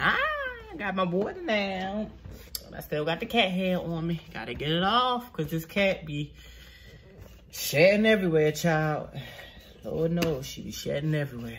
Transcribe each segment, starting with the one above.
Ah, got my water now. I still got the cat hair on me. Gotta get it off, cause this cat be shedding everywhere, child. Lord knows she be shedding everywhere.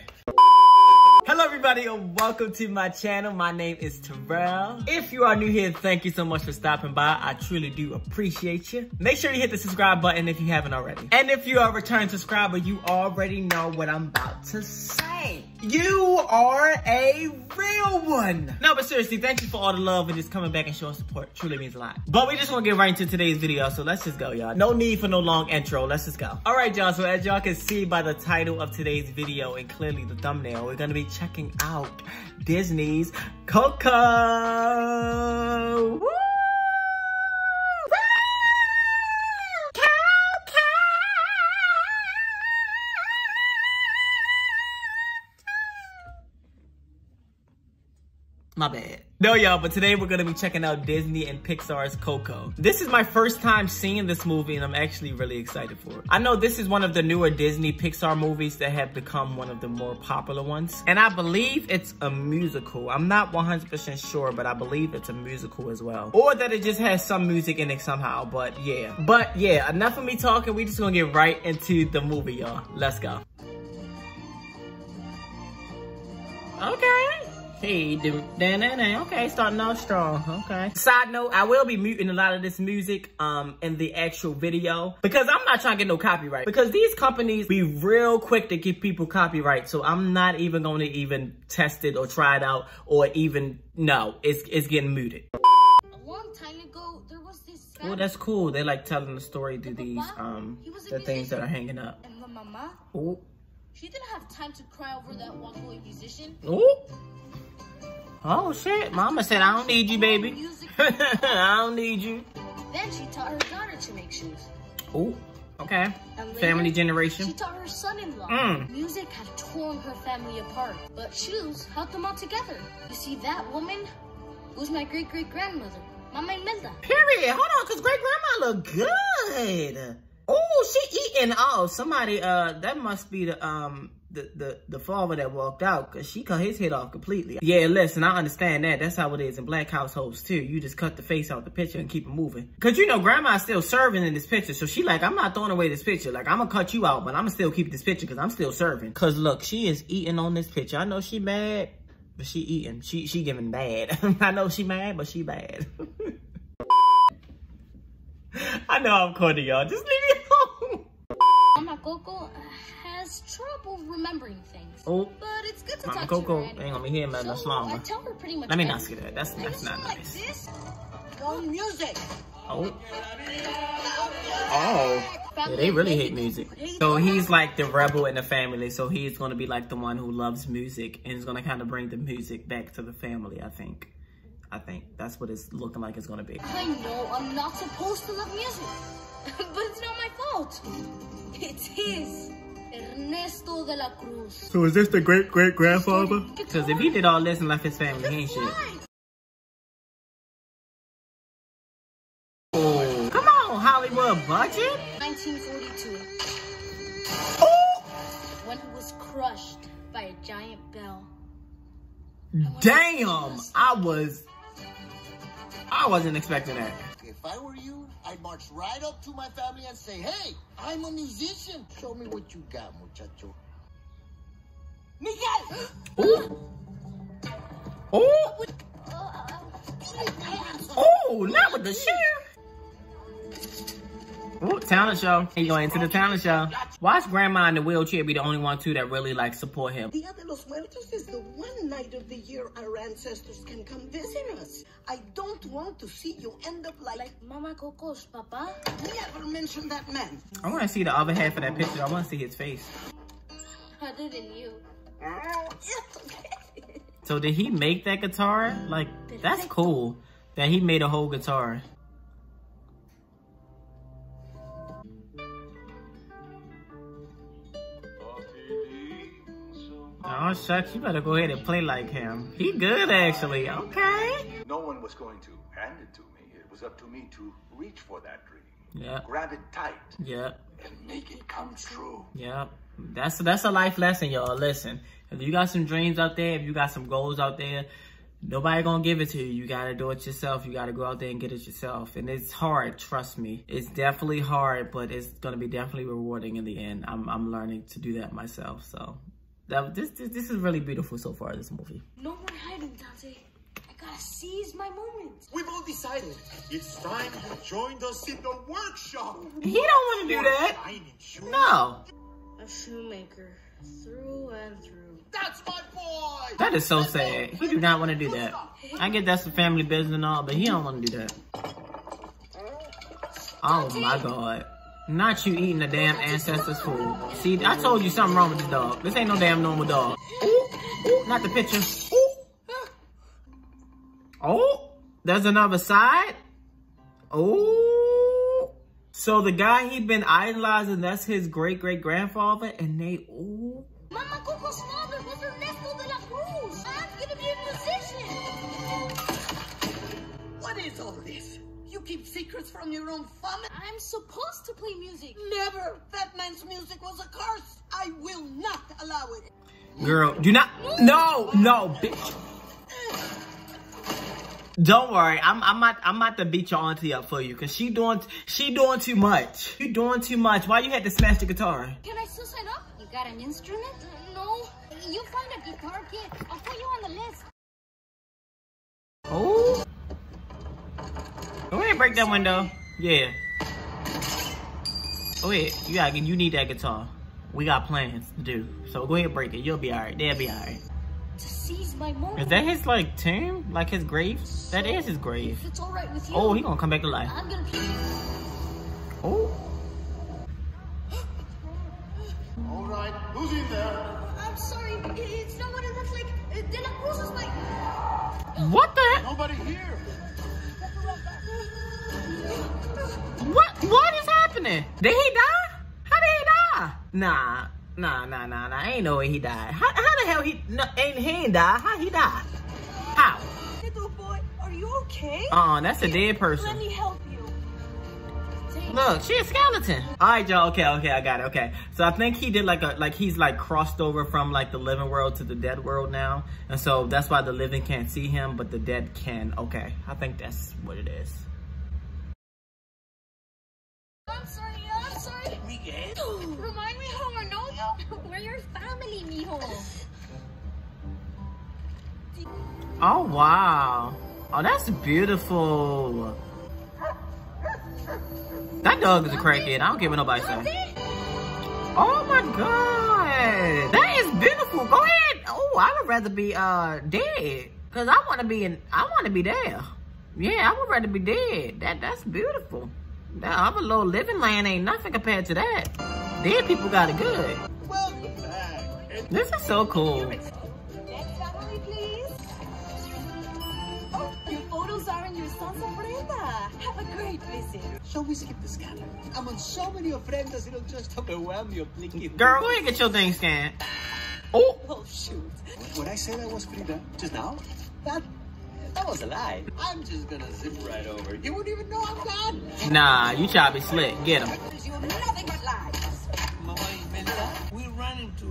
Hello everybody and welcome to my channel. My name is Terrell. If you are new here, thank you so much for stopping by. I truly do appreciate you. Make sure you hit the subscribe button if you haven't already. And if you are a return subscriber, you already know what I'm about to say. You are a real one. No, but seriously, thank you for all the love and just coming back and showing support. Truly means a lot. But we just want to get right into today's video, so let's just go, y'all. No need for no long intro. Let's just go. All right, y'all. So as y'all can see by the title of today's video and clearly the thumbnail, we're going to be checking out Disney's Coco. My bad. No, y'all, but today we're gonna be checking out Disney and Pixar's Coco. This is my first time seeing this movie and I'm actually really excited for it. I know this is one of the newer Disney Pixar movies that have become one of the more popular ones. And I believe it's a musical. I'm not 100% sure, but I believe it's a musical as well. Or that it just has some music in it somehow, but yeah. But yeah, enough of me talking. We just gonna get right into the movie, y'all. Let's go. Hey, do okay, starting off strong, okay. Side note, I will be muting a lot of this music um in the actual video because I'm not trying to get no copyright. Because these companies be real quick to give people copyright, so I'm not even going to even test it or try it out or even no, it's it's getting muted. A long time ago, there was this. Well, that's cool. They like telling the story through these um the things that are hanging up. And her mama, Ooh, she didn't have time to cry over that walkaway musician. ooh. Oh shit, mama said I don't need you, baby. I don't need you. then she taught her daughter to make shoes. Oh, okay. Later, Family generation. She taught her son-in-law. Mm. Music had torn her family apart, but shoes held them all together. You see, that woman was my great-great-grandmother, Mama Imelda. Period. Hold on, cause great grandma look good. Oh, she eating. Oh, somebody. Uh, that must be the um the the the father that walked out, cause she cut his head off completely. Yeah, listen, I understand that. That's how it is in black households too. You just cut the face out the picture and keep it moving. Cause you know, grandma's still serving in this picture, so she like, I'm not throwing away this picture. Like, I'm gonna cut you out, but I'm gonna still keep this picture cause I'm still serving. Cause look, she is eating on this picture. I know she mad, but she eating. She she giving bad. I know she mad, but she bad. I know I'm corny, y'all. Just leave me alone. Mama Coco has trouble remembering things. Oh, But it's good to Mama talk Coco to her. ain't gonna be here much so longer. I tell her pretty much Let me not everything. say that. That's that's not song like nice. this, go music. Oh. oh. Oh. Yeah, they really hate music. So he's like the rebel in the family. So he's gonna be like the one who loves music and is gonna kind of bring the music back to the family. I think. I think that's what it's looking like it's gonna be. I know I'm not supposed to love music, but it's not my fault. It's his. Ernesto de la Cruz. So is this the great great grandfather? Because if he did all this and left his family, he ain't shit. Oh, come on, Hollywood budget. 1942, Oh, when he was crushed by a giant bell. damn! I was, I wasn't expecting that. If I were you, I'd march right up to my family and say, hey, I'm a musician. Show me what you got, muchacho. Miguel! Oh! Oh! Oh, oh, oh, oh! Not with the share. Talent show. He going into the talent show. Watch Grandma in the wheelchair be the only one too that really like support him. Dia de los Muertos is the one night of the year our ancestors can come visit us. I don't want to see you end up like, Like Mama Coco's papa? never mention that man. I want to see the other half of that picture. I want to see his face. Other than you. So did he make that guitar? Like, that's cool that he made a whole guitar. Oh, shucks, you better go ahead and play like him. He good, actually. Okay. No one was going to hand it to me. It was up to me to reach for that dream, Yeah, grab it tight, yeah, and make it come true. yeah. That's that's a life lesson, y'all. Listen, if you got some dreams out there, if you got some goals out there, Nobody gonna give it to you. You gotta do it yourself. You gotta go out there and get it yourself. And it's hard, trust me. It's definitely hard, but it's gonna be definitely rewarding in the end. I'm, I'm learning to do that myself. So that, this, this, this is really beautiful so far, this movie. No more hiding, Dante. I gotta seize my moment. We've all decided it's time you joined us in the workshop. He don't wanna do that. No. A shoemaker, through and through. That's my boy! That is so sad. He do not want to do that. I get that's the family business and all, but he don't want to do that. Oh my god. Not you eating the damn ancestors' food. See, I told you something wrong with this dog. This ain't no damn normal dog. Not the picture. Oh, there's another side. Oh. So the guy he been idolizing, that's his great great grandfather, and they, ooh. Mama keep secrets from your own family? I'm supposed to play music. Never! That man's music was a curse! I will not allow it! Girl, do not. No, no, bitch. Don't worry, I'm I'm not I'm not to beat your auntie up for you, cause she doing she doing too much. You doing too much. Why you had to smash the guitar? Can I still sign up? You got an instrument? no. You find a guitar kit. I'll put you on the list. Oh. Go ahead, break that window. Yeah. Go ahead. You got you need that guitar. We got plans to do. So go ahead and break it. You'll be alright. They'll be alright. To seize my. Is that his like tomb? Like his grave? That is his grave. If it's alright with oh, you. Oh, he gonna come back to life. I'm gonna play. Oh. All right, who's in there? I'm sorry. It's not what it looks like. De La Cruz is like. What the? Nobody here. What? What is happening? Did he die? How did he die? Nah, nah, nah, nah, nah. Ain't no way he died. How, how the hell he? No, ain't he ain't die? How he died? How? Little boy, are you okay? Uh, that's a dead person. Let me help you. Look, she a skeleton. All right, y'all. Okay, okay, I got it. Okay, so I think he did like a like he's like crossed over from like the living world to the dead world now, and so that's why the living can't see him, but the dead can. Okay, I think that's what it is. Oh wow. Oh, that's beautiful. That dog is a crackhead. I don't care what nobody say. Oh my god. That is beautiful. Go ahead. Oh, I would rather be uh dead. Cause I wanna be in I wanna be there. Yeah, I would rather be dead. That that's beautiful. That other little living land ain't nothing compared to that. Dead people got it good. Welcome back. This is so cool. Are in your son's ofrenda. Have a great visit. Shall we skip the scanner? I'm on so many ofrendas, it'll just overwhelm you. Blinking. Girl, go ahead get your thing scanned. Oh, Oh, shoot. When I said I was Frida just now, that that was a lie. I'm just gonna zip right over. You wouldn't even know I'm gone. nah, you try to be slick. Get him. You have nothing but lies. Mama Imelda, we ran into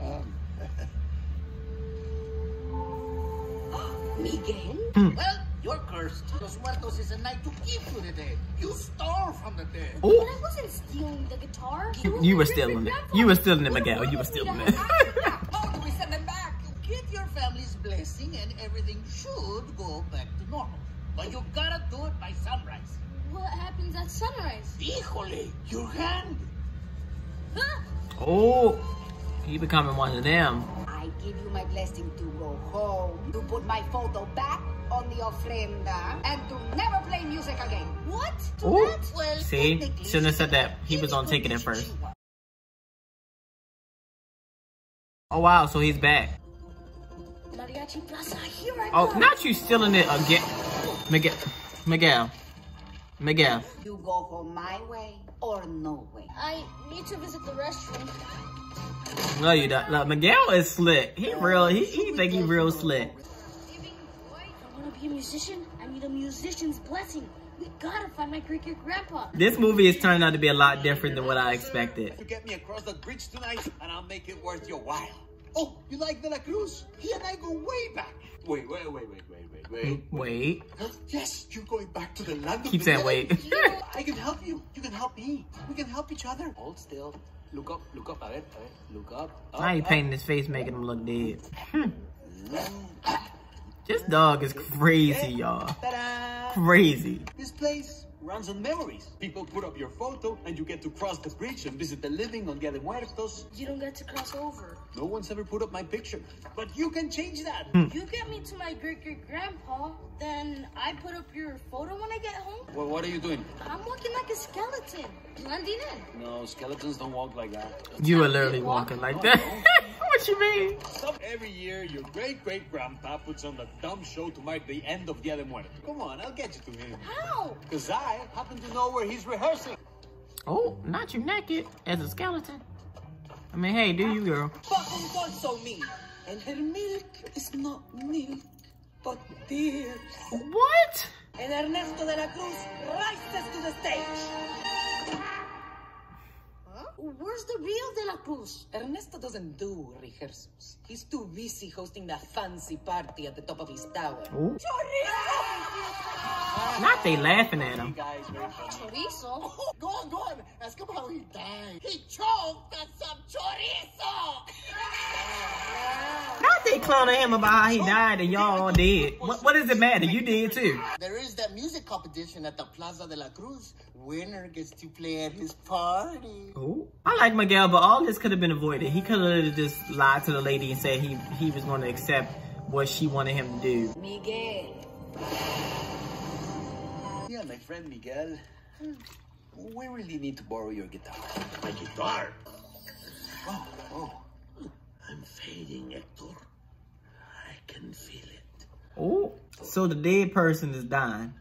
um, um, Miguel? well, you're cursed. Los Muertos is a night to keep to the dead. You stole from the dead. Oh. But Oh, I wasn't stealing the guitar. you, you were stealing it. You were stealing it, Miguel. You were stealing it. How do we send them back? You get your family's blessing and everything should go back to normal. But you gotta do it by sunrise. What happens at sunrise? Híjole, your hand. Huh? oh, he becoming one of them. I give you my blessing to go home, to put my photo back on the ofrenda, ah, and to never play music again. What? To Ooh. that? Well, See, technically, shouldn't have said that. He any was on taking it condition first. Ah. Oh wow, so he's back. Plaza, here I Oh, not you stealing it again, Miguel. Miguel. Miguel. You go home my way or no way. I need to visit the restroom. No, you don't. Look, Miguel is slick. He real. He, he think he real slick. If I want to be a musician, I need a musician's blessing. We gotta find my great great grandpa. This movie has turned out to be a lot different than what I expected. You get me across the bridge tonight, and I'll make it worth your while. Oh, you like De La Cruz? He and I go way back. Wait, wait, wait, wait, wait, wait, wait. Wait. Yes, you're going back to the land of Keep the saying dead. wait. I can help you. You can help me. We can help each other. Hold still. Look up, look up, a ver, a ver. Look up. up Why you painting his face, making him look dead? This dog is crazy, y'all. Crazy. This place runs on memories. People put up your photo and you get to cross the bridge and visit the living on Dia Muertos. You don't get to cross over. No one's ever put up my picture, but you can change that. Hmm. You get me to my great great grandpa, then I put up your photo when I get home. Well, what are you doing? I'm walking like a skeleton, blending in. No, skeletons don't walk like that. You were literally walking like that. what you mean? Every year, your great great grandpa puts on the dumb show to mark the end of Dia de Muertos. Come on, I'll get you to him. How? Because I happen to know where he's rehearsing. Oh, not you naked as a skeleton. I mean, hey, do you, girl? Bacon also me. And her milk is not milk, but tears. What? And Ernesto de la Cruz rises to the stage. Where's the real De La Cruz? Ernesto doesn't do rehearsals. He's too busy hosting that fancy party at the top of his tower. Ooh. Not they laughing at him. Guys, very. Chorizo? Go on, go on. Ask him how he died. He choked on some chorizo. Not they clowning him about how he died and y'all all dead. What, what does it matter? You did too. There is that music competition at the Plaza de la Cruz. Winner gets to play at his party. Ooh. I like Miguel, but all this could have been avoided. He could have just lied to the lady and said he, he was going to accept what she wanted him to do. Miguel. Yeah, my friend Miguel. We really need to borrow your guitar. My guitar. Oh, oh. I'm fading, Hector. I can feel it. Oh, so the dead person is dying.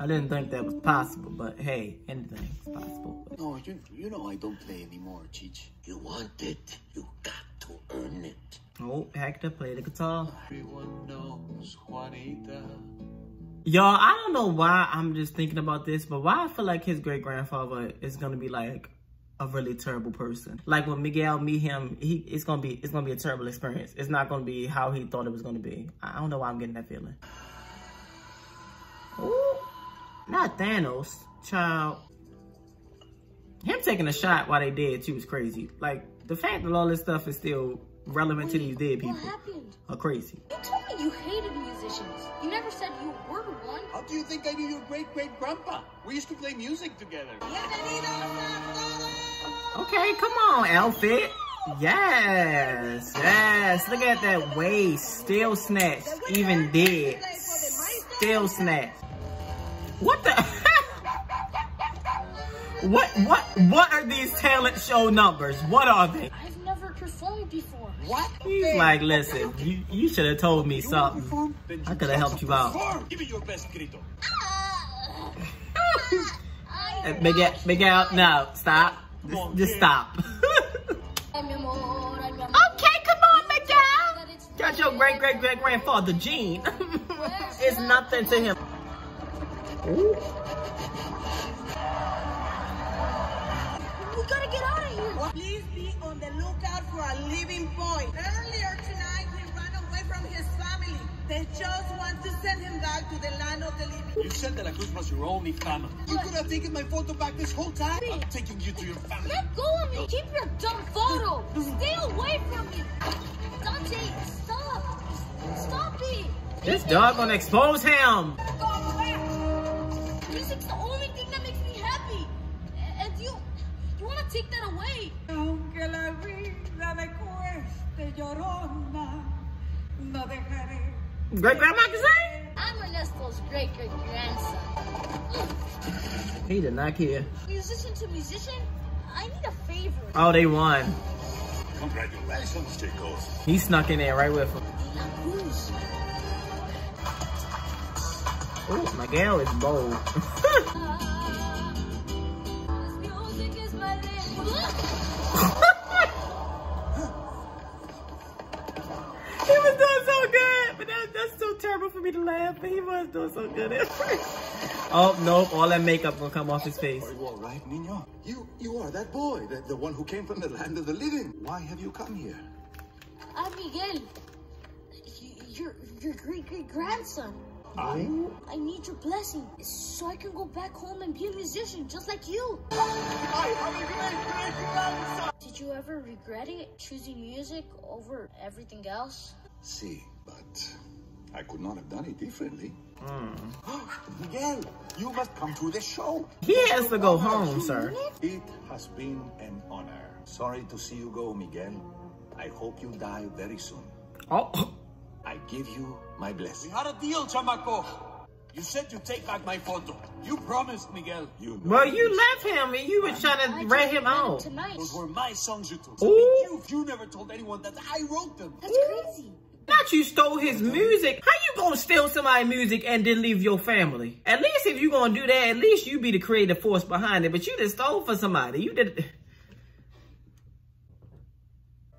I didn't think that was possible, but hey, anything's possible. No, you, you know I don't play anymore, Cheech. You want it, you got to earn it. Oh, Hector, play the guitar. Everyone knows Juanita. Y'all, I don't know why I'm just thinking about this, but why I feel like his great grandfather is gonna be like a really terrible person. Like when Miguel meet him, he it's gonna be it's gonna be a terrible experience. It's not gonna be how he thought it was gonna be. I don't know why I'm getting that feeling. Ooh, not Thanos, child. Him taking a shot while they dead too is crazy. Like the fact that all this stuff is still relevant to these dead What people happened? are crazy. You told me you hated musicians. You never said you were one. How do you think I knew your great great grandpa? We used to play music together. Okay, come on, outfit. Yes, yes. Look at that waist. Still snatched. Even dead. Still snatched. What the? what, what, what are these talent show numbers? What are they? I've never performed before. What? He's like, listen, you, you should have told me something. I could have helped you out. Perform. Give me your best grito. Miguel, Miguel, no, stop. Just, just stop. Ay, mi amor, ay, mi amor. Okay, come on, Miguel. Got your great great great grandfather Gene. it's nothing to him. Ooh. We gotta get out of here. Please be on the lookout for a living boy. Earlier tonight, he ran away from his family. They just want to send him back to the land of the living. You said that La Cruz was your only family. You could have taken my photo back this whole time. I'm taking you to your family. Let go of me. Keep your dumb photo. Stay away from me. Dante, stop. Stop it. This dog gonna expose him. Music's the only take that away. Aunque la vida me cueste llorona, no dejaré. Great grandma can sing? I'm Ernesto's great great grandson. He did not care. Musician to musician, I need a favor. Oh, they won. Congratulations, chicos. He snuck in there right with him. La Cruz. Oh, Miguel is bold. Uh, me to laugh. But he was doing so good at first. Oh nope, all that makeup gonna come off his face. Are you all right, Nino? You, you are that boy, the, the one who came from the land of the living. Why have you come here? I'm Miguel. your great great grandson. I? I need your blessing so I can go back home and be a musician just like you. Did you ever regret it, choosing music over everything else? See, but I could not have done it differently. Hmm. Miguel, you must come to the show. He has to go oh, home, sir. It has been an honor. Sorry to see you go, Miguel. I hope you die very soon. Oh, I give you my blessing. We blessing. had a deal, chamaco. You said you'd take back my photo. You promised, Miguel. You know well, you this. left him and you were trying I to rat him out. tonight. Those were my songs you took. Ooh. You, you never told anyone that I wrote them. That's crazy. Not you stole his music. How you gonna steal somebody's music and then leave your family? At least if you gonna do that, at least you be the creative force behind it. But you just stole for somebody. You did.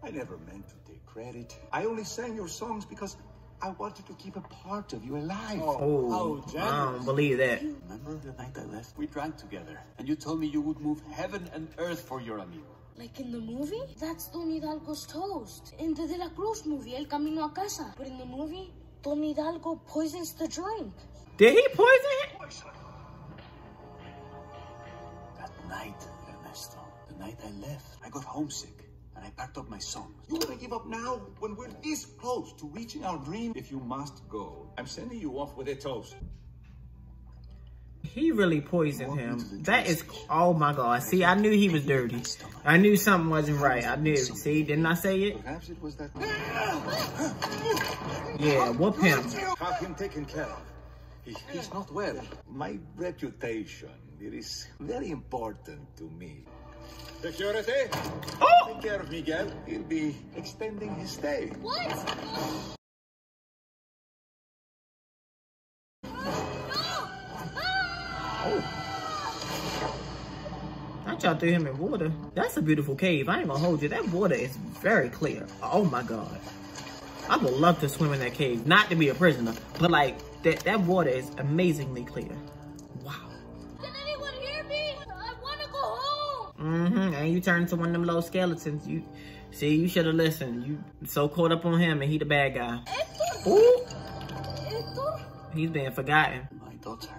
I never meant to take credit. I only sang your songs because I wanted to keep a part of you alive. Oh, How oh, I don't believe that. Remember the night I left? We drank together, and you told me you would move heaven and earth for your amigo. Like in the movie? That's Don Hidalgo's toast. In the De La Cruz movie, El Camino a Casa. But in the movie, Don Hidalgo poisons the drink. Did he poison it? That night, Ernesto, the night I left, I got homesick, and I packed up my songs. You want to give up now when we're this close to reaching our dream? If you must go, I'm sending you off with a toast. He really poisoned him. That is, oh my God. See, I knew he was dirty. I knew something wasn't right. I knew. See, didn't I say it? Perhaps it was that. Yeah, whoop him. Have him taken care of. He, he's not well. My reputation, it is very important to me. Security, Oh! take care of Miguel. He'll be extending his stay. What? Y'all threw him in water. That's a beautiful cave. I ain't gonna hold you. That water is very clear. Oh my God. I would love to swim in that cave. Not to be a prisoner, but like, that, that water is amazingly clear. Wow. Can anyone hear me? I want to go home. Mm-hmm. And you turn into one of them little skeletons. You see, you should have listened. You so caught up on him and he the bad guy. Hector! Ooh, Hector? he's being forgotten. My daughter.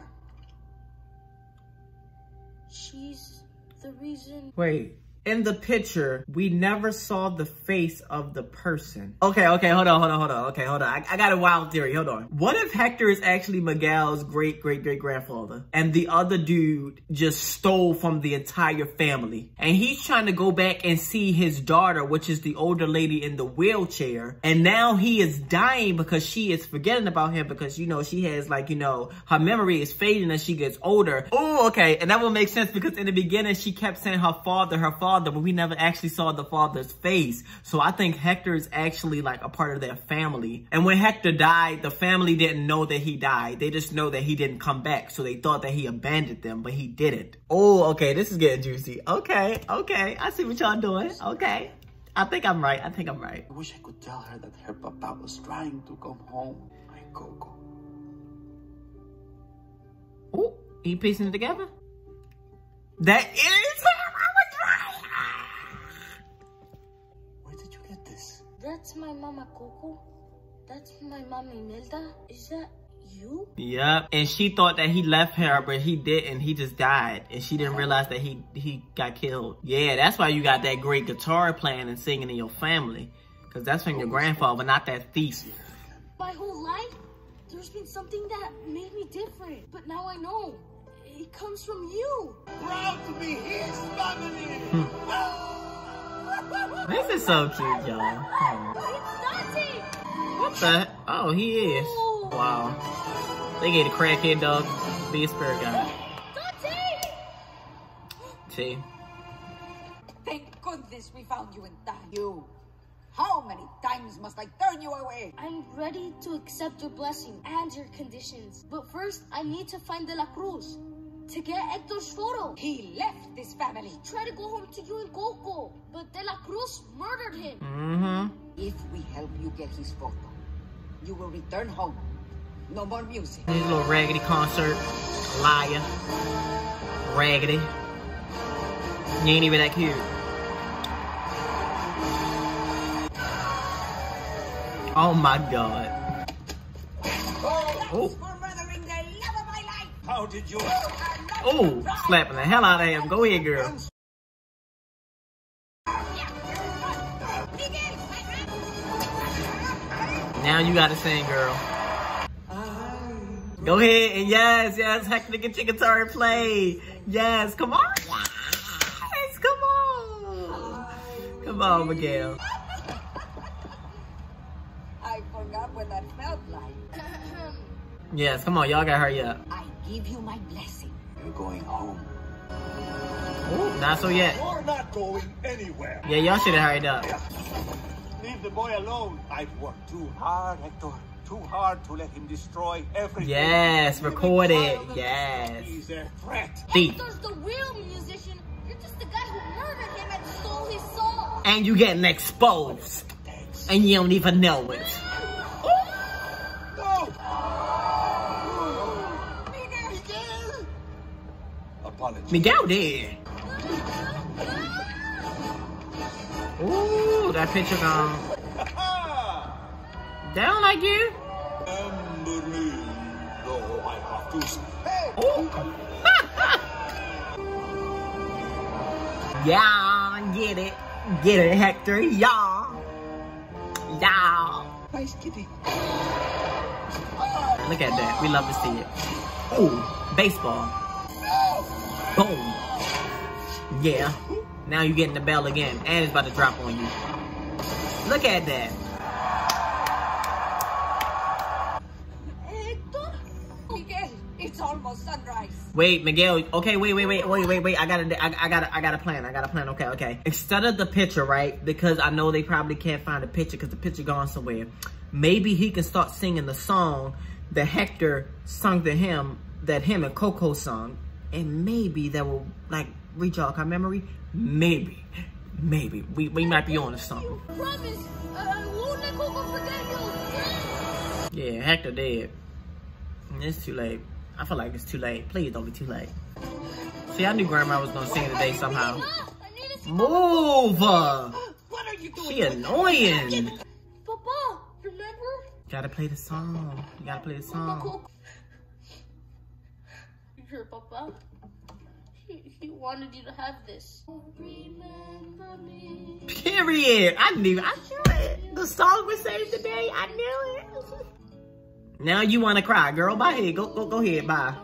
She's the reason. Wait. In the picture, we never saw the face of the person. Okay, okay, hold on, hold on, hold on. Okay, hold on. I, I got a wild theory. Hold on. What if Hector is actually Miguel's great, great, great grandfather? And the other dude just stole from the entire family. And he's trying to go back and see his daughter, which is the older lady in the wheelchair. And now he is dying because she is forgetting about him because, you know, she has like, you know, her memory is fading as she gets older. Oh, okay. And that will make sense because in the beginning, she kept saying her father, her father, but we never actually saw the father's face. So I think Hector is actually like a part of their family. And when Hector died, the family didn't know that he died. They just know that he didn't come back. So they thought that he abandoned them, but he didn't. Oh, okay. This is getting juicy. Okay. Okay. I see what y'all doing. Okay. I think I'm right. I think I'm right. I wish I could tell her that her papa was trying to come home. My Coco. Oh, he piecing it together? That is him. That's my mama Coco. That's my mama Imelda. Is that you? Yep. And she thought that he left her, but he didn't. He just died. And she didn't realize that he, he got killed. Yeah, that's why you got that great guitar playing and singing in your family. Because that's from your grandfather, not that thief. My whole life, there's been something that made me different. But now I know. It comes from you. Proud to be his family! Hmm. This is so cute, y'all. Oh. It's Dante! What the? Oh, he is. Wow. They gave the crackhead dog be a spirit guide. Dante! See? Thank goodness we found you in time. You. How many times must I turn you away? I'm ready to accept your blessing and your conditions. But first, I need to find De La Cruz to get Hector's photo. He left this family. Tried to go home to you and Coco, but De La Cruz murdered him. Mm-hmm. If we help you get his photo, you will return home. No more music. This little raggedy concert. Liar. Raggedy. You ain't even that cute. Oh my god. Oh. How did you? Oh, slapping the hell out of him. Go ahead, girl. Now you gotta sing, girl. Go ahead and yes, yes, Hector get your guitar and play. Yes, come on. Yes, come on. Come on, Miguel. I forgot what that felt like. Yes, come on, y'all gotta hurry up. I give you my blessing. You're going home. Ooh, not so yet. You're not going anywhere. Yeah, y'all should have hurried up. Leave the boy alone. I've worked too hard, Hector. Too hard to let him destroy everything. Yes, record it. Yes. He's a threat. Thief. Hector's the real musician. You're just the guy who murdered him and stole his soul. And you getting exposed. And you don't even know it. Apologies. Miguel did. Ooh, that picture gone. They don't like you. Remember me. No, I have to say. Ooh. yeah, get it. Get it, Hector. Y'all, Nice kitty. Look at that. We love to see it. Ooh, baseball. Boom. Yeah. Now you're getting the bell again. And it's about to drop on you. Look at that. Hector? Miguel, it's almost sunrise. Wait, Miguel. Okay, wait, wait, wait, wait, wait, wait. I gotta, I, I gotta, I gotta plan. I gotta plan. Okay, okay. Instead of the picture, right? Because I know they probably can't find the picture because the picture gone somewhere. Maybe he can start singing the song that Hector sung to him, that him and Coco sung, and maybe that will like recall our memory. Maybe, maybe we we might be on to something. Promise, I won't let Coco forget you. Yeah, Hector dead. It's too late. I feel like it's too late. Please don't be too late. See, I knew Grandma was gonna sing today somehow. I need to Move! uh, What are you doing? She annoying. Papa, remember? Gotta play the song. You gotta play the song. Coco. Here, Papa. He, he wanted you to have this. Remember me. Period. I knew. I knew it. The song was saved today. I knew it. Now you wanna cry, girl. Bye ahead. Go go go ahead. Bye.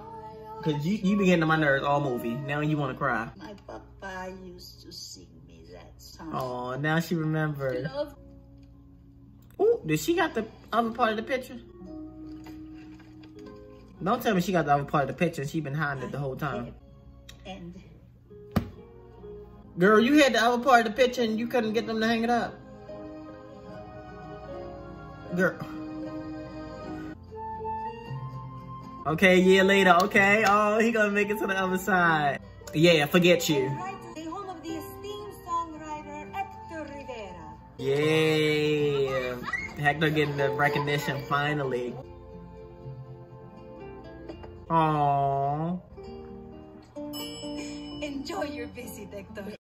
Cause you you be getting on my nerves all movie. Now you wanna cry. My papa used to sing me that song. Oh, now she remembered. Love. Ooh, did she got the other part of the picture? Don't tell me she got the other part of the picture and she been hiding it the whole time. And Girl, you had the other part of the picture and you couldn't get them to hang it up. Girl. Okay, a year later. Okay. Oh, he gonna make it to the other side. Yeah, forget you. Right to the home of the esteemed songwriter Hector Rivera. Yeah. Hector getting the recognition finally. Aww. Enjoy your visit, Hector.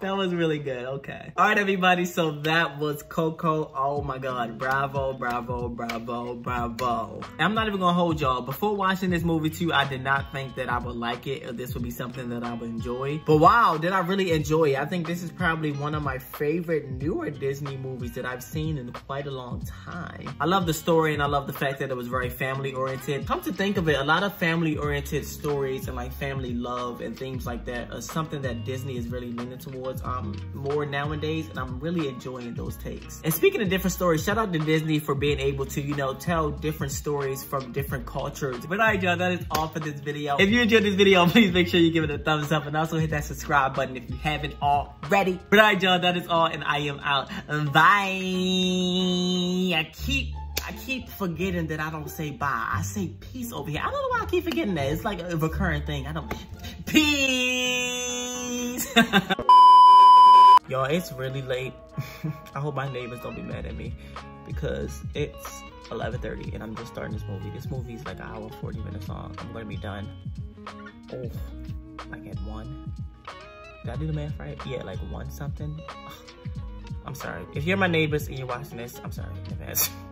That was really good. Okay. All right, everybody. So that was Coco. Oh my God! Bravo, bravo, bravo, bravo. I'm not even gonna hold y'all. Before watching this movie too, I did not think that I would like it or this would be something that I would enjoy. But wow, did I really enjoy it? I think this is probably one of my favorite newer Disney movies that I've seen in quite a long time. I love the story and I love the fact that it was very family oriented. Come to think of it, a lot of family oriented stories and like family love and things like that are something that Disney is really leaning towards um more nowadays and I'm really enjoying those takes. And speaking of different stories, shout out to Disney for being able to, you know, tell different stories from different cultures. But alright y'all, that is all for this video. If you enjoyed this video, please make sure you give it a thumbs up and also hit that subscribe button if you haven't already. But alright y'all, that is all and I am out. Bye. I keep I keep forgetting that I don't say bye. I say peace over here. I don't know why I keep forgetting that. It's like a recurring thing. I don't. Peace. Y'all, it's really late. I hope my neighbors don't be mad at me because it's 11.30 and I'm just starting this movie. This movie is like an hour 40 minutes long. I'm gonna be done. Oh. like at one. Did I do the math right? Yeah, like one something. Ugh. I'm sorry. If you're my neighbors and you're watching this, I'm sorry in advance.